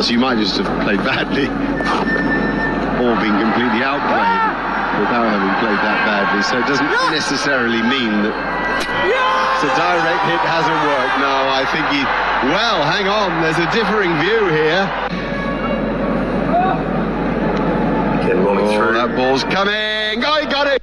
So you might just have played badly or been completely outplayed without having played that badly. So it doesn't necessarily mean that it's a direct hit hasn't worked. No, I think he. Well, hang on. There's a differing view here. Okay, Oh, through. that ball's coming. Oh, got it.